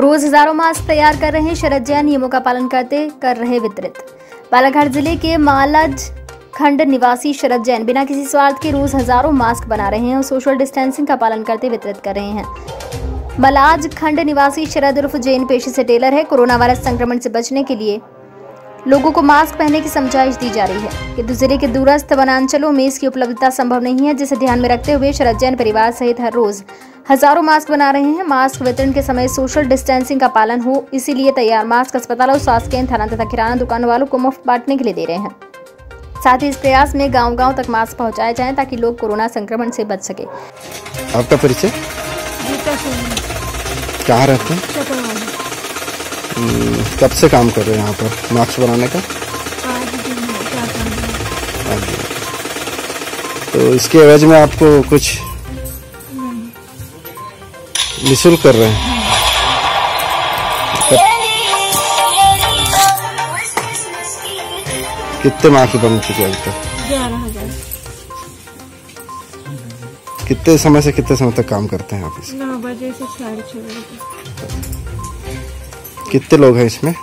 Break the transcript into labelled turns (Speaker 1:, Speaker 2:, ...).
Speaker 1: रोज हज़ारों मास्क तैयार कर रहे शरद जैन, नियमों का पालन करते, कर रहे वितरित। बालाघाट ज़िले के मालज खंड निवासी शरद जैन बिना किसी स्वार्थ के रोज हज़ारों मास्क बना रहे हैं और सोशल डिस्टेंसिंग का पालन करते वितरित कर रहे हैं। मलाज खंड निवासी शरद उर्फ़ जैन पेशे से टेलर है, कोरोना वायरस संक्रमण से बचने के लिए लोगों को मास्क पहनने की समझाइश दी जा रही है। किंतु ज़िले के दूरस्थ वनांचलों में इसकी उपलब्धता संभव नहीं है जिसे ध्यान में रखते हुए शरद जैन परिवार सहित हर रोज हज़ारों मास्क बना रहे हैं। मास्क वितरण के समय सोशल डिस्टेंसिंग का पालन हो इसीलिए तैयार मास्क अस्पतालों स्वास्थ्य केंद्र थाना तथा किराना दुकान वालों को मुफ़्त बांटने के लिए दे रहे हैं। साथ ही इस प्रयास में गांव-गांव तक मास्क पहुँचाए जाएँ ताकि लोग कोरोना संक्रमण से बच सके।
Speaker 2: आपका परिचय? कहाँ रहते हैं? कब से काम कर रहे हैं यहाँ पर? मास्क बनाने का? तो इसके एवज में आपको कुछ निःशुल्क कर रहे हैं? कितने मार्क्स की बन चुके हैं अभी तक? कितने समय से कितने समय तक काम करते हैं ऑफ़िस
Speaker 3: नौ बजे से साढ़े छः बजे तक।
Speaker 2: कितने लोग हैं इसमें?